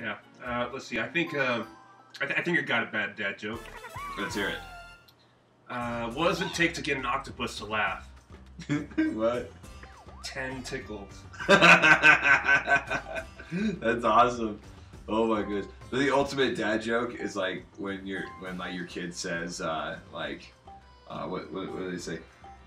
Yeah. Uh, let's see. I think. Uh, I, th- I think I got a bad dad joke. Let's hear Uh, what does it take to get an octopus to laugh? what? Ten tickles. That's awesome. Oh my goodness. But the ultimate dad joke is like when your when like your kid says uh, like uh, what, what what do they say?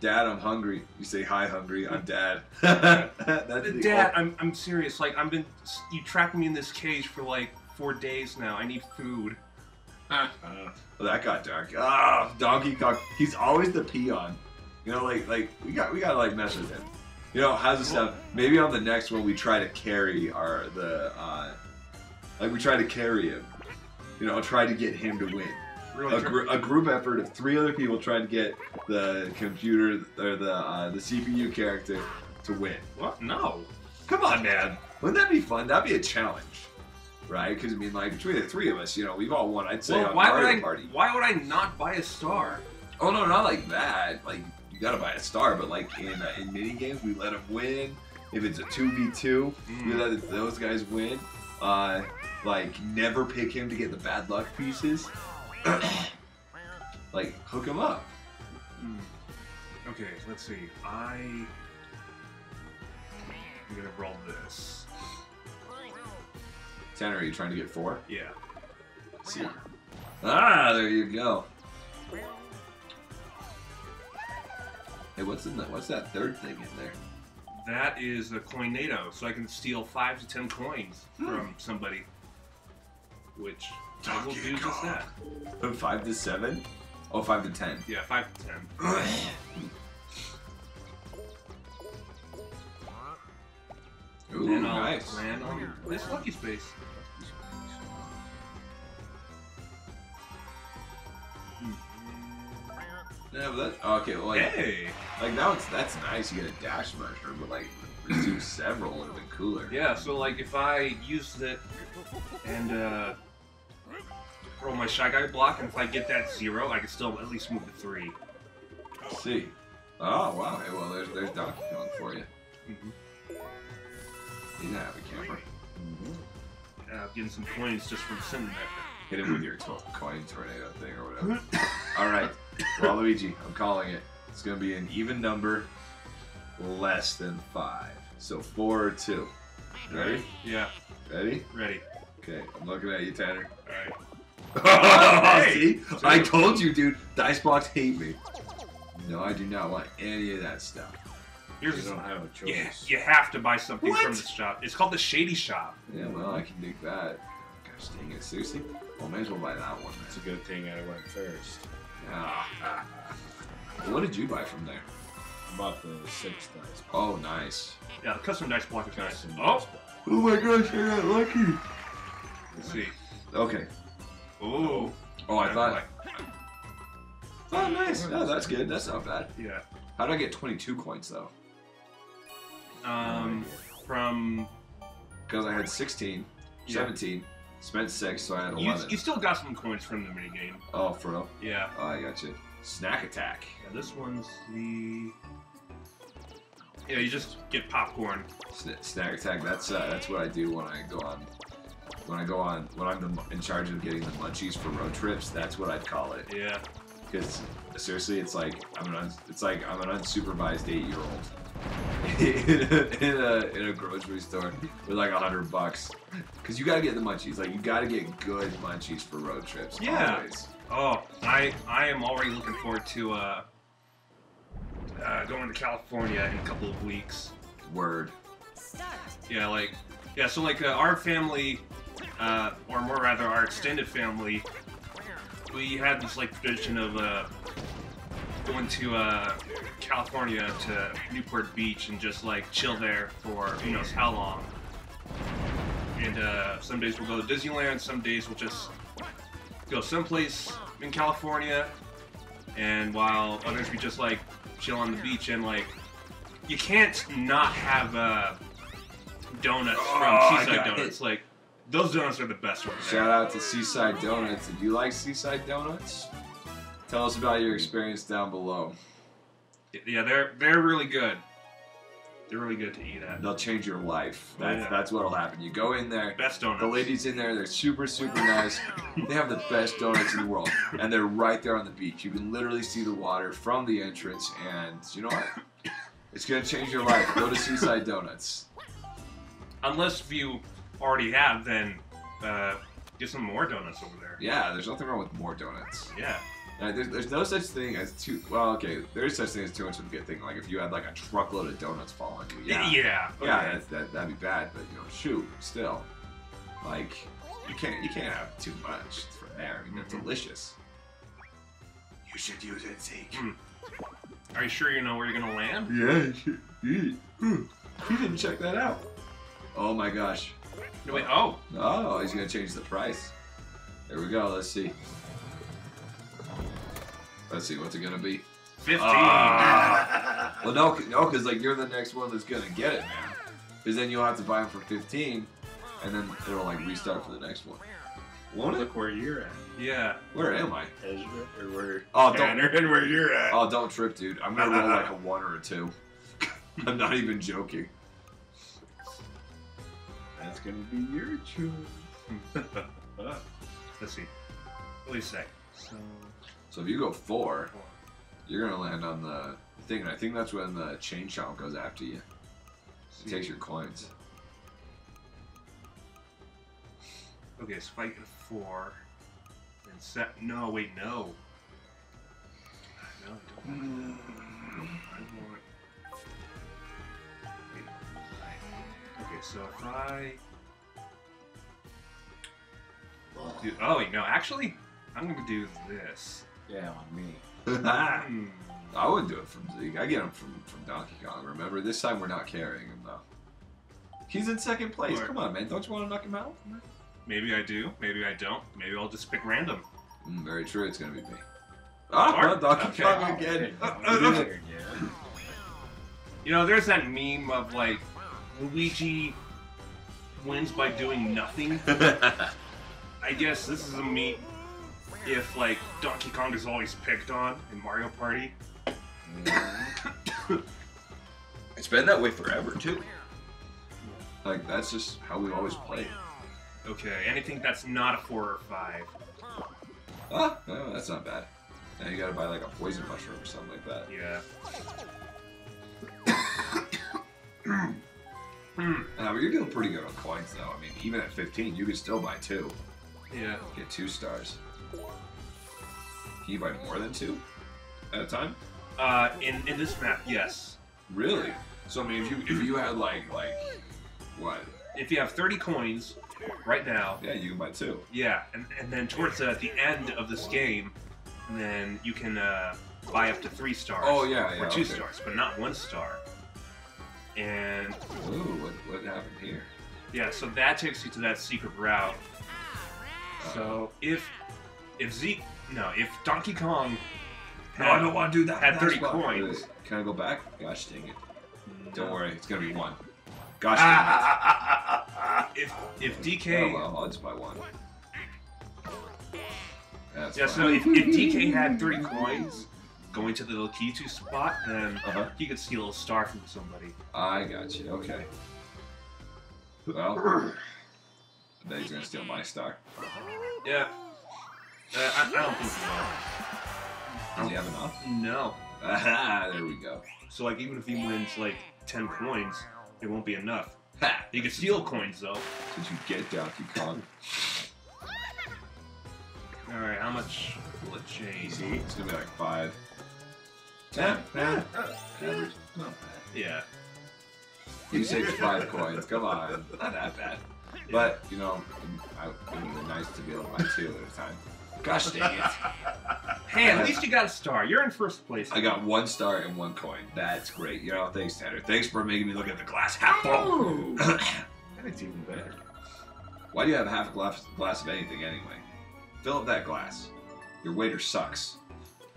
Dad, I'm hungry. You say hi, hungry. I'm dad. That's the Dad, I'm, I'm serious. Like, I've been. You trapped me in this cage for like four days now. I need food. Uh, well, that got dark. Ah, Donkey Kong. He's always the peon. You know, like like we got we gotta like mess with him. You know, how's this stuff? Maybe on the next one we try to carry our the uh like we try to carry him. You know, try to get him to win. Really? A, gr- a group effort of three other people trying to get the computer or the uh, the CPU character to win. what? No. Come on, man. Wouldn't that be fun? That'd be a challenge, right? Because I mean, like between the three of us, you know, we've all won. I'd say Well, on why would I? Party. Why would I not buy a star? Oh no, not like that. Like you gotta buy a star, but like in uh, in mini games, we let them win. If it's a two v two, we Mm. let those guys win. Uh, like never pick him to get the bad luck pieces. like hook him up. Mm. Okay, let's see. I. I'm gonna roll this. Tanner, are you trying to get four? Yeah. See. Ah, there you go. Hey, what's in that? What's that third thing in there? That is a coinado, so I can steal five to ten coins Hmm. from somebody. Which I will do just that. From five to seven? Oh, five to ten. Yeah, five to ten. Ooh, I'll nice. land on this lucky space. Yeah, but that, okay, well, like, Hey! like now it's that's nice. You get a dash mushroom, but like do several would have been cooler. Yeah, so like if I used it and uh, roll my shy guy block, and if I get that zero, I can still at least move to three. Let's see. Oh wow. Hey, well, there's there's Donkey Kong for you. Mhm. He's a happy camper. Uh, getting some coins just from sending that. Hit him with your to- coin tornado thing or whatever. All right, Waluigi, I'm calling it. It's gonna be an even number, less than five. So four or two. Ready? Yeah, Ready? ready. Okay, I'm looking at you, Tanner. Alright. See? Hey! I told you, dude. Dice blocks hate me. No, I do not want any of that stuff. Here's You don't have a choice. yeah, you have to buy something What? from this shop. It's called the Shady Shop. Yeah, well, I can dig that. Gosh dang it, seriously? Well, may as well buy that one. It's a good thing I went first. Ah. What did you buy from there? I bought the six dice. Oh, nice. Yeah, the custom dice block is nice. Oh. Oh my gosh, I got lucky. let's see. Okay. Oh, Oh, I thought. like, Oh, nice. Yeah, that's good. That's not bad. yeah. How did I get 22 coins though? Um, from Because I had 16, Yeah. 17, spent six, so I had you, 11. you still got some coins from the minigame. Oh, for real? Yeah. Oh, I got you. Snack attack. Yeah, this one's the. Yeah, you just get popcorn. Sna- snack attack. That's uh, that's what I do when I go on. When I go on, when I'm the, in charge of getting the munchies for road trips, that's what I'd call it. Yeah. Because seriously, it's like I'm an un, it's like I'm an unsupervised eight year old in, a, in a grocery store with like a hundred bucks. Because you gotta get the munchies. Like you gotta get good munchies for road trips. Yeah. Always. Oh, I I am already looking forward to uh, uh going to California in a couple of weeks. Word. Yeah, like yeah, so like uh, our family, uh, or more rather our extended family, we had this like tradition of uh, going to uh, California to Newport Beach and just like chill there for who knows how long. And uh, some days we'll go to Disneyland, some days we'll just go someplace in California, and while others we just like chill on the beach and like you can't not have uh, donuts Oh, from Seaside Donuts. Like those donuts are the best ones. Shout out to Seaside Donuts. Did you like Seaside Donuts? Tell us about your experience down below. Yeah, they're they're really good. They're really good to eat at. They'll change your life. Oh, That's yeah. that's what'll happen. You go in there. Best donuts. The ladies in there, they're super, super nice. They have the best donuts in the world, and they're right there on the beach. You can literally see the water from the entrance, and you know what? It's gonna change your life. Go to Seaside Donuts. Unless you already have, then uh, get some more donuts over there. Yeah, there's nothing wrong with more donuts. Yeah. Uh, there's, there's no such thing as too. Well, okay, there is such thing as too much of a good thing. Like if you had like a truckload of donuts fall on you, yeah, Yeah. yeah, okay. that, that that'd be bad. But you know, shoot, still, like you can't you can't have too much from there. I mean, they're Mhm. delicious. You should use it, Zeke. Mm. Are you sure you know where you're gonna land? Yeah, you should. eat. Hmm, He didn't check that out. Oh my gosh. No, wait. Oh. Oh, he's gonna change the price. There we go. Let's see. Let's see what's it gonna be. Fifteen. Ah. well, no, no, because like you're the next one that's gonna get it, man. Because then you'll have to buy them for 15, and then it'll like restart for the next one. Won't it? Look where you're at. yeah. Where am I? Ezra, or where Oh, don't- and where you're at. Oh, don't trip, dude. I'm gonna roll like a one or a two. I'm not even joking. That's gonna be your choice. Let's see. Wait a sec. So. So if you go four, you're gonna land on the thing, and I think that's when the chain chomp goes after you. It takes your coins. Okay, spike at four. And set. No, wait, no. No, I don't. So if I. Do, oh wait, no. Actually, I'm gonna do this. Yeah, on me. Hmm. I wouldn't do it from Zeke. I get him from, from Donkey Kong. Remember, this time we're not carrying him though. He's in second place. Or- Come on, man. Don't you want to knock him out? Maybe I do. Maybe I don't. Maybe I'll just pick random. Mm, very true. It's gonna be me. Ah, Or- well, Donkey okay. Kong again. Okay, Uh, uh, uh. again. You know, there's that meme of like Luigi wins by doing nothing. I guess this is a meme if like Donkey Kong is always picked on in Mario Party. It's been that way forever too. Like that's just how we always play. Okay, anything that's not a four or five. Ah, no, that's not bad. Now you gotta buy like a poison mushroom or something like that. Yeah. Hmm. Uh, but you're doing pretty good on coins though. I mean, even at 15, you could still buy two. Yeah. Get two stars. Can you buy more than two at a time? Uh, in in this map, yes. Really? So I mean, if you if you had like like what? If you have 30 coins right now, Yeah, you can buy two. yeah, and, and then towards uh, the end of this game, then you can uh, buy up to three stars. Oh, yeah, yeah, Or two okay. stars, but not one star. And Ooh, what what happened here? yeah, so that takes you to that secret route. Uh, So if if Zeke, no, if Donkey Kong no, I don't want to do that. had 30 why- coins. Can I go back? Gosh dang it! Mm, Don't worry, it's gonna be one. Gosh dang If if! DK, Oh well, just buy one. That's yeah, so if, if DK had 30 coins going to the Lakitu spot, then Uh huh. he could steal a star from somebody. I got you. Okay. Well, I bet he's gonna steal my star. Yeah. Uh, I, I don't think Does he have enough? No. Aha! There we go. So like even if he wins like 10 coins, it won't be enough. Ha! He could steal coins though. Did you get Donkey Kong? All right, how much will it change? It's gonna be like five. Yeah, yeah. Average. Not bad. Yeah. You saved five coins. Come on, not that bad. But you know, I, it would have been nice to be able to buy two at a time. Gosh dang it! Hey, at least you got a star. You're in first place. I got one star and one coin. That's great. You know, thanks, Tanner. Thanks for making me look at the glass half full. That's even better. Why do you have half a glass, glass of anything anyway? Fill up that glass. Your waiter sucks.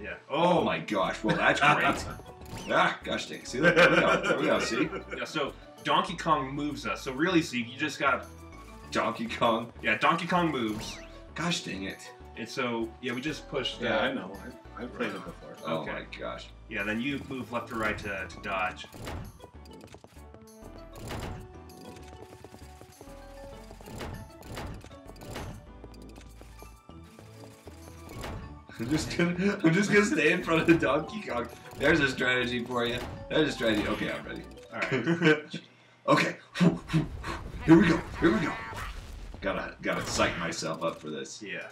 Yeah. Oh my gosh. Well, that's great. ah, gosh dang. See that? There we go. There we go. See? Yeah. So Donkey Kong moves us. So really, see, you just gotta. Donkey Kong. Yeah, Donkey Kong moves, Gosh dang it. and so yeah, we just push. The, Yeah, I know. I, I've played it before. Oh Okay. my gosh. Yeah, then you move left or right to, to dodge. I'm just gonna, I'm just gonna stay in front of the Donkey Kong. There's a strategy for you. There's a strategy. Okay, I'm ready. Alright. okay, here we go. Here we go. Gotta, gotta psych myself up for this. yeah.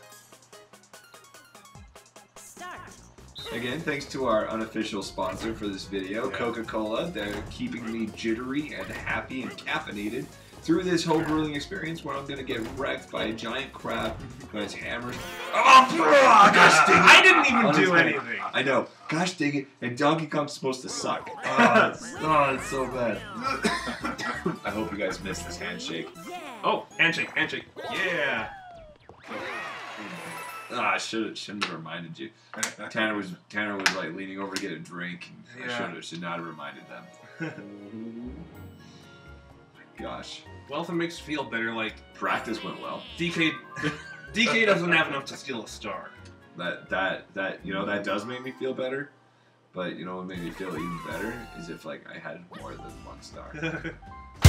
Again, thanks to our unofficial sponsor for this video, Yeah. Coca-Cola. They're keeping me jittery and happy and caffeinated through this whole grueling experience where I'm gonna get wrecked by a giant crab with its hammers. Oh, gosh dang it. I didn't even On do head. anything. I know. Gosh dang it. And Donkey Kong's supposed to suck. Oh, it's, oh, it's so bad. I hope you guys missed this handshake. Yeah. Oh, handshake, handshake. Yeah. Ah, I should shouldn't have reminded you. Tanner was Tanner was like leaning over to get a drink. And I Yeah. should have should not have reminded them. Gosh, Well, if makes you feel better, like practice went well. DK, DK doesn't have enough to steal a star. That that that you know that does make me feel better. But you know what made me feel even better is if like I had more than one star.